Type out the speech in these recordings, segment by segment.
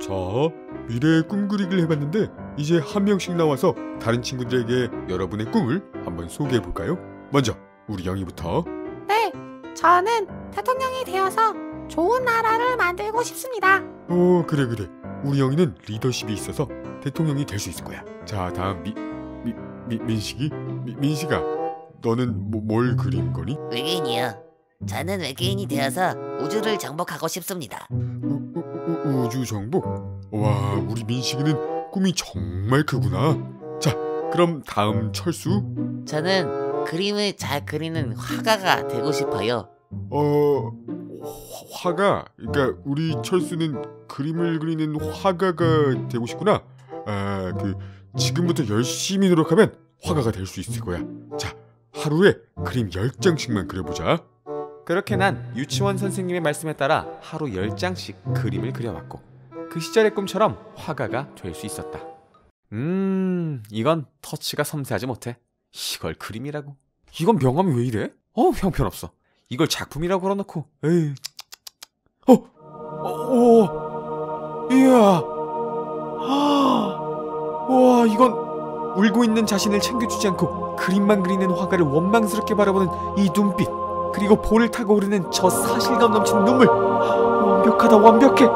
자, 미래의 꿈 그리기를 해봤는데 이제 한 명씩 나와서 다른 친구들에게 여러분의 꿈을 한번 소개해 볼까요? 먼저 우리 영희부터. 네, 저는 대통령이 되어서 좋은 나라를 만들고 싶습니다. 어, 그래 그래. 우리 영희는 리더십이 있어서 대통령이 될 수 있을 거야. 자, 다음 미, 미, 미 민식이. 미, 민식아, 너는 뭐, 뭘 그린 거니? 외계인이요. 저는 외계인이 되어서 우주를 정복하고 싶습니다. 우, 우, 우주 정복. 와, 우리 민식이는 꿈이 정말 크구나. 자, 그럼 다음 철수. 저는 그림을 잘 그리는 화가가 되고 싶어요. 어 화- 화가 그러니까 우리 철수는 그림을 그리는 화가가 되고 싶구나. 아 그 지금부터 열심히 노력하면 화가가 될 수 있을 거야. 자 하루에 그림 10장씩만 그려보자. 그렇게 난 유치원 선생님의 말씀에 따라 하루 10장씩 그림을 그려왔고 그 시절의 꿈처럼 화가가 될 수 있었다. 음, 이건 터치가 섬세하지 못해. 이걸 그림이라고? 이건 명암이 왜 이래? 어, 형편없어. 이걸 작품이라고 걸어놓고, 에이. 어, 어, 오, 이야. 아, 와, 이건 울고 있는 자신을 챙겨주지 않고 그림만 그리는 화가를 원망스럽게 바라보는 이 눈빛. 그리고 볼을 타고 오르는 저 사실감 넘치는 눈물. 완벽하다, 완벽해.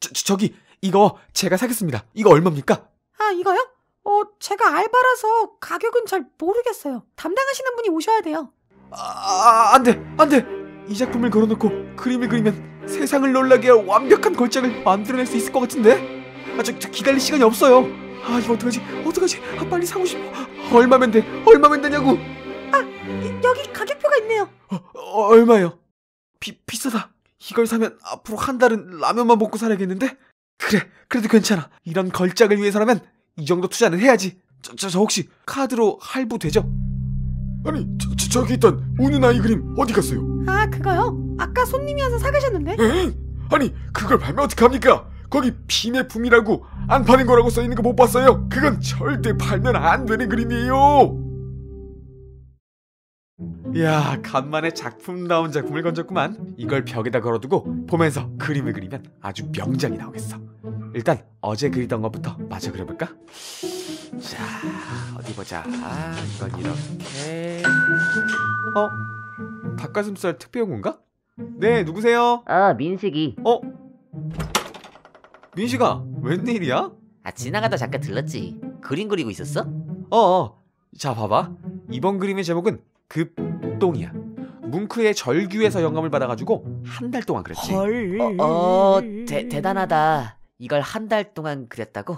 저, 저, 저기, 이거 제가 사겠습니다. 이거 얼마입니까? 아, 이거요? 어, 제가 알바라서 가격은 잘 모르겠어요. 담당하시는 분이 오셔야 돼요. 아, 안 돼, 안 돼. 이 작품을 걸어놓고 그림을 그리면 세상을 놀라게 할 완벽한 걸작을 만들어낼 수 있을 것 같은데? 아, 저, 저 기다릴 시간이 없어요. 아, 이거 어떡하지? 어떡하지? 아, 빨리 사고 싶어. 얼마면 돼? 얼마면 되냐고? 이- 여기 가격표가 있네요. 어, 어, 얼마요? 비, 비싸다. 이걸 사면 앞으로 한 달은 라면만 먹고 살아야겠는데? 그래, 그래도 괜찮아. 이런 걸작을 위해서라면 이 정도 투자는 해야지. 저, 저, 저 혹시 카드로 할부 되죠? 아니 저, 저, 저기 있던 우는 아이 그림 어디 갔어요? 아, 그거요? 아까 손님이 와서 사가셨는데? 에이, 아니 그걸 팔면 어떡합니까? 거기 비매품이라고 안 파는 거라고 써 있는 거 못 봤어요? 그건 절대 팔면 안 되는 그림이에요. 이야, 간만에 작품다운 작품을 건졌구만. 이걸 벽에다 걸어두고 보면서 그림을 그리면 아주 명작이 나오겠어. 일단 어제 그리던 것부터 마저 그려볼까? 자, 어디 보자. 아, 이건 이렇게. 어? 닭가슴살 특별용인가? 네, 누구세요? 아, 민식이. 어? 민식아, 웬일이야? 아, 지나가다 잠깐 들렀지. 그림 그리고 있었어? 어, 어. 자, 봐봐. 이번 그림의 제목은 급동이야. 뭉크의 절규에서 영감을 받아가지고 한 달 동안 그렸지. 어, 어 대, 대단하다. 이걸 한 달 동안 그렸다고?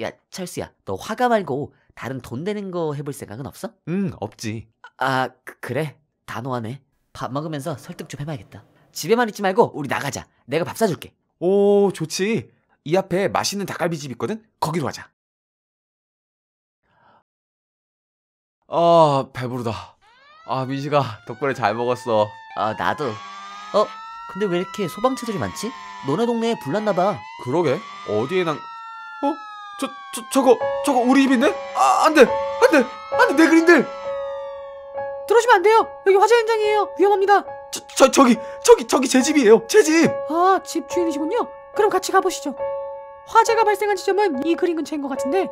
야, 철수야, 너 화가 말고 다른 돈 되는 거 해볼 생각은 없어? 응, 없지. 아, 그, 그래? 단호하네. 밥 먹으면서 설득 좀 해봐야겠다. 집에만 있지 말고 우리 나가자. 내가 밥 사줄게. 오, 좋지. 이 앞에 맛있는 닭갈비집 있거든? 거기로 가자. 아, 배부르다. 아, 민식아, 덕분에 잘 먹었어. 아, 나도. 어? 근데 왜 이렇게 소방차들이 많지? 너네 동네에 불났나봐. 그러게. 어디에 난, 어? 저, 저, 저거, 저거 우리 집인데? 아, 안 돼! 안 돼! 안 돼! 내 그림들! 들어오시면 안 돼요. 여기 화재 현장이에요. 위험합니다. 저, 저, 저기, 저기, 저기 제 집이에요. 제 집! 아, 집 주인이시군요. 그럼 같이 가보시죠. 화재가 발생한 지점은 이 그림 근처인 것 같은데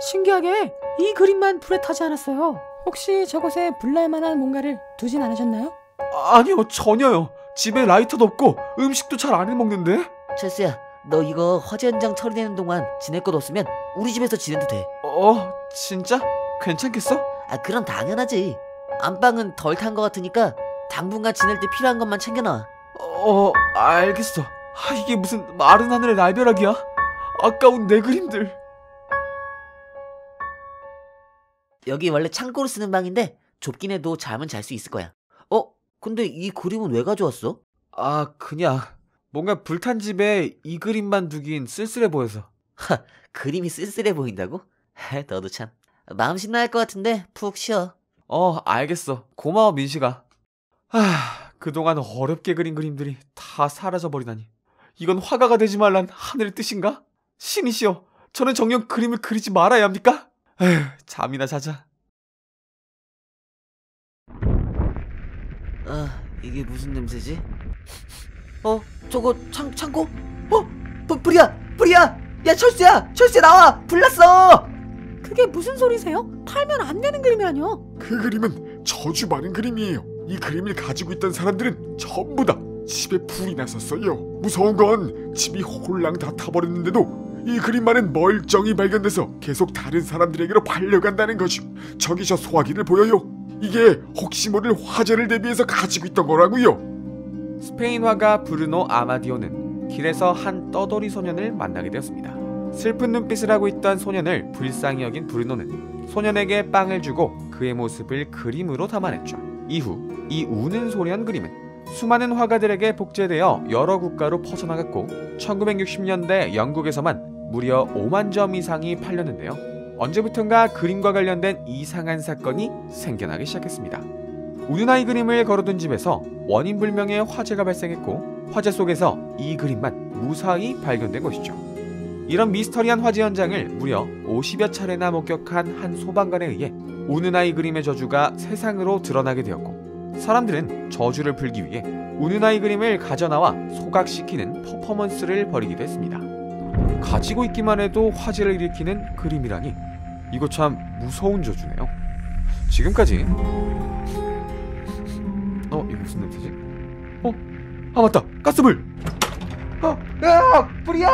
신기하게 이 그림만 불에 타지 않았어요. 혹시 저곳에 불날 만한 뭔가를 두진 않으셨나요? 아, 아니요, 전혀요. 집에 라이터도 없고 음식도 잘 안 해먹는데? 철수야, 너 이거 화재 현장 처리되는 동안 지낼 것 없으면 우리 집에서 지내도 돼. 어, 진짜? 괜찮겠어? 아, 그럼 당연하지. 안방은 덜 탄 것 같으니까 당분간 지낼 때 필요한 것만 챙겨놔. 어, 알겠어. 아, 이게 무슨 마른 하늘의 날벼락이야? 아까운 내 그림들. 여기 원래 창고로 쓰는 방인데 좁긴 해도 잠은 잘 수 있을 거야. 어? 근데 이 그림은 왜 가져왔어? 아, 그냥 뭔가 불탄 집에 이 그림만 두긴 쓸쓸해 보여서. 하, 그림이 쓸쓸해 보인다고? 너도 참. 마음 심란할 것 같은데 푹 쉬어. 어, 알겠어. 고마워, 민식아. 아, 그동안 어렵게 그린 그림들이 다 사라져 버리다니. 이건 화가가 되지 말란 하늘의 뜻인가? 신이시여, 저는 정녕 그림을 그리지 말아야 합니까? 에휴, 잠이나 자자. 아, 이게 무슨 냄새지? 어? 저거 창, 창고? 어? 뿌, 뿌리야 뿌리야 야 철수야 철수야 나와 불났어 그게 무슨 소리세요? 팔면 안 되는 그림이라뇨. 그 그림은 저주 많은 그림이에요. 이 그림을 가지고 있던 사람들은 전부 다 집에 불이 났었어요. 무서운 건 집이 홀랑 다 타버렸는데도 이 그림만은 멀쩡히 발견돼서 계속 다른 사람들에게로 팔려간다는 거죠. 저기 저 소화기를 보여요. 이게 혹시 모를 화재를 대비해서 가지고 있던 거라고요. 스페인 화가 브루노 아마디오는 길에서 한 떠돌이 소년을 만나게 되었습니다. 슬픈 눈빛을 하고 있던 소년을 불쌍히 여긴 브루노는 소년에게 빵을 주고 그의 모습을 그림으로 담아냈죠. 이후 이 우는 소년 그림은 수많은 화가들에게 복제되어 여러 국가로 퍼져나갔고 1960년대 영국에서만 무려 5만 점 이상이 팔렸는데요. 언제부턴가 그림과 관련된 이상한 사건이 생겨나기 시작했습니다. 우는 아이 그림을 걸어둔 집에서 원인 불명의 화재가 발생했고 화재 속에서 이 그림만 무사히 발견된 것이죠. 이런 미스터리한 화재 현장을 무려 50여 차례나 목격한 한 소방관에 의해 우는 아이 그림의 저주가 세상으로 드러나게 되었고 사람들은 저주를 풀기 위해 우는 아이 그림을 가져나와 소각시키는 퍼포먼스를 벌이기도 했습니다. 가지고 있기만 해도 화재를 일으키는 그림이라니 이거 참 무서운 저주네요. 지금까지 어 이거 무슨 냄새지? 어? 아 맞다 가스불! 어, 야, 불이야!